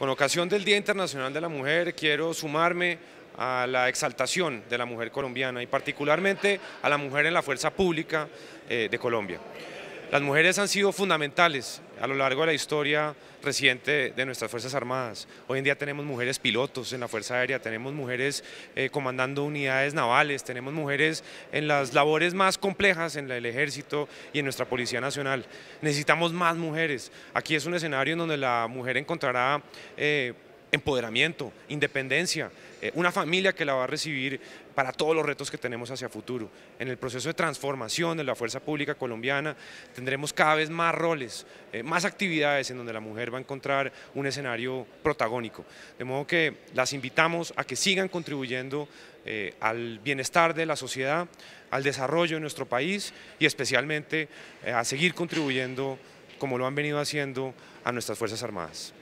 Con ocasión del Día Internacional de la Mujer quiero sumarme a la exaltación de la mujer colombiana y particularmente a la mujer en la fuerza pública eh, de Colombia. Las mujeres han sido fundamentales a lo largo de la historia reciente de nuestras Fuerzas Armadas. Hoy en día tenemos mujeres pilotos en la Fuerza Aérea, tenemos mujeres eh, comandando unidades navales, tenemos mujeres en las labores más complejas en el Ejército y en nuestra Policía Nacional. Necesitamos más mujeres. Aquí es un escenario en donde la mujer encontrará... Eh, empoderamiento, independencia, eh, una familia que la va a recibir para todos los retos que tenemos hacia futuro. En el proceso de transformación de la fuerza pública colombiana tendremos cada vez más roles, eh, más actividades en donde la mujer va a encontrar un escenario protagónico. De modo que las invitamos a que sigan contribuyendo eh, al bienestar de la sociedad, al desarrollo de nuestro país y especialmente a seguir contribuyendo como lo han venido haciendo a nuestras Fuerzas Armadas.